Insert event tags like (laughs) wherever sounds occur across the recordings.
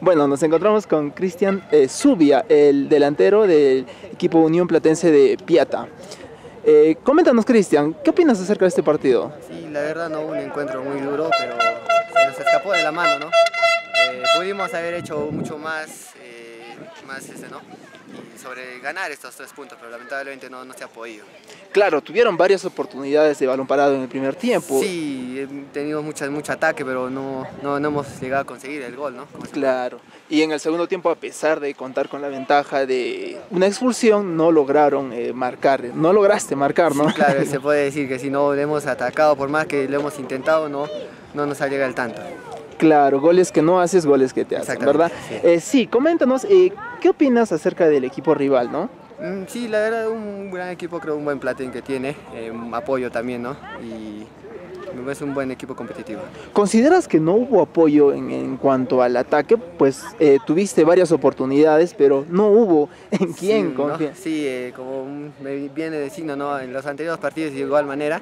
Bueno, nos encontramos con Cristian eh, Zubia, el delantero del equipo Unión Platense de Piata. Eh, coméntanos, Cristian, ¿qué opinas acerca de este partido? Sí, la verdad no hubo un encuentro muy duro, pero se nos escapó de la mano, ¿no? Eh, pudimos haber hecho mucho más, eh, más este, ¿no? Y sobre ganar estos tres puntos, pero lamentablemente no, no se ha podido. Claro, tuvieron varias oportunidades de balón parado en el primer tiempo. Sí, hemos tenido mucha, mucho ataque, pero no, no, no hemos llegado a conseguir el gol, ¿no? Claro. Y en el segundo tiempo, a pesar de contar con la ventaja de una expulsión, no lograron eh, marcar. No lograste marcar, ¿no? Sí, claro, (laughs) se puede decir que si no le hemos atacado, por más que lo hemos intentado, no, no nos ha llegado el tanto. Claro, goles que no haces, goles que te hacen, ¿verdad? Exactamente, Eh, sí, coméntanos, eh, ¿qué opinas acerca del equipo rival, no? Mm, Sí, la verdad, un gran equipo, creo un buen platín que tiene, eh, un apoyo también, ¿no? Y es un buen equipo competitivo. ¿Consideras que no hubo apoyo en, en cuanto al ataque? Pues eh, tuviste varias oportunidades, pero no hubo en quién Sí, ¿no? confía. Sí, eh, como me viene diciendo, ¿no? En los anteriores partidos de igual manera,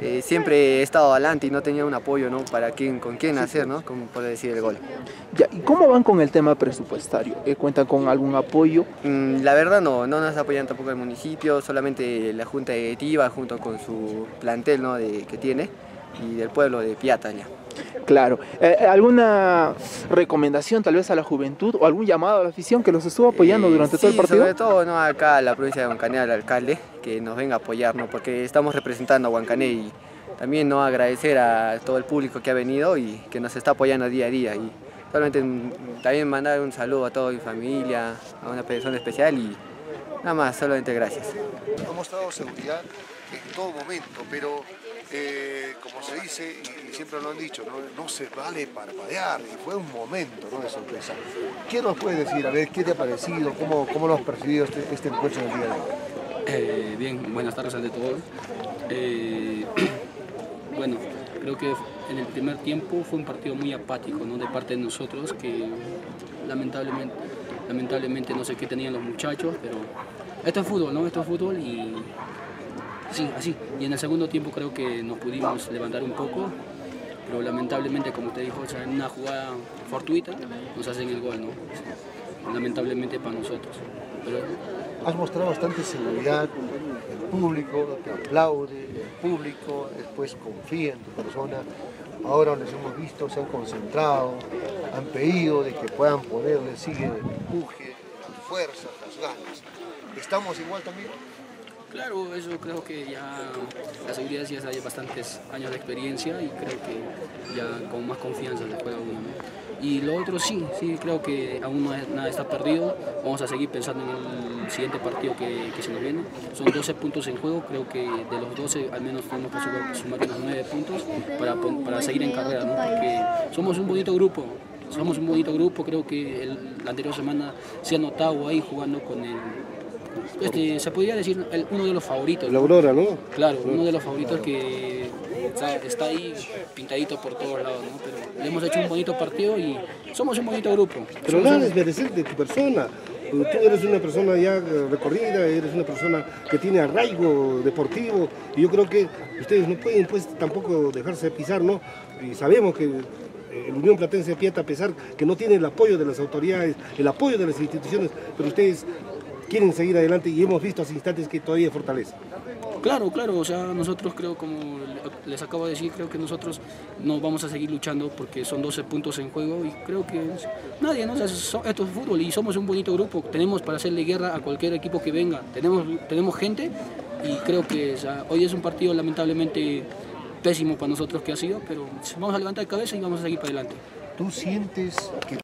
eh, siempre he estado adelante y no tenía un apoyo, ¿no? Para quién, con quién hacer, ¿no? Como puede decir el gol. Ya, ¿Y cómo van con el tema presupuestario? Eh, ¿Cuentan con algún apoyo? Mm, La verdad no, no nos apoyan tampoco el municipio, solamente la Junta Directiva junto con su plantel ¿no? de, que tiene y del pueblo de Piata ya. Claro. Eh, ¿Alguna recomendación tal vez a la juventud o algún llamado a la afición que los estuvo apoyando Eh, durante todo el partido? sobre todo ¿no? acá en la provincia de Huancané, al alcalde, que nos venga a apoyar, ¿no? porque estamos representando a Huancané y también ¿no? agradecer a todo el público que ha venido y que nos está apoyando día a día. Y solamente también mandar un saludo a toda mi familia, a una persona especial y nada más, solamente gracias. Ha mostrado seguridad en todo momento, pero eh, como se dice, y, siempre lo han dicho, ¿no? se vale parpadear, y fue un momento ¿no? de sorpresa. ¿Qué nos puedes decir? A ver, ¿qué te ha parecido? ¿Cómo, cómo lo has percibido este, este encuentro en el día de hoy? Eh, bien, buenas tardes ante todos. Eh, (clears throat) bueno, creo que en el primer tiempo fue un partido muy apático ¿no? de parte de nosotros, que lamentablemente, lamentablemente no sé qué tenían los muchachos, pero esto es fútbol, ¿no? Esto es fútbol y sí, así. Y en el segundo tiempo creo que nos pudimos levantar un poco, pero lamentablemente, como te dijo, en una jugada fortuita nos hacen el gol, ¿no? Lamentablemente para nosotros. Has mostrado bastante seguridad, el público te aplaude, el público después confía en tu persona. Ahora les hemos visto, se han concentrado, han pedido de que puedan ponerle, sigue el empuje, las fuerzas, las ganas. ¿Estamos igual también? Claro, eso creo que ya la seguridad ya hay bastantes años de experiencia y creo que ya con más confianza se juega uno. ¿no? Y lo otro sí, sí, creo que aún no nada está perdido. Vamos a seguir pensando en el siguiente partido que, que se nos viene. Son 12 puntos en juego, creo que de los 12 al menos tenemos que sumar, sumar unos 9 puntos para, para seguir en carrera, ¿no? porque somos un bonito grupo. Somos un bonito grupo, creo que el- la anterior semana se ha notado ahí jugando con el, este, se podría decir el- uno de los favoritos. La Aurora, ¿no? Claro, uno de los favoritos que está ahí pintadito por todos lados, ¿no? Pero le hemos hecho un bonito partido y somos un bonito grupo. Pero Somos nada un- es merecer de tu persona. Tú eres una persona ya recorrida, eres una persona que tiene arraigo deportivo y yo creo que ustedes no pueden pues tampoco dejarse pisar, ¿no? Y sabemos que eh, el Unión Platense Pieta, a pesar que no tiene el apoyo de las autoridades, el apoyo de las instituciones, pero ustedes quieren seguir adelante y hemos visto hace instantes que todavía fortalece. Claro, claro, o sea, nosotros creo, como les acabo de decir, creo que nosotros nos vamos a seguir luchando porque son 12 puntos en juego y creo que nadie, ¿no? O sea, esto es fútbol y somos un bonito grupo, tenemos para hacerle guerra a cualquier equipo que venga, tenemos, tenemos gente y creo que o sea, hoy es un partido lamentablemente pésimo para nosotros que ha sido, pero vamos a levantar cabeza y vamos a seguir para adelante. ¿Tú sientes que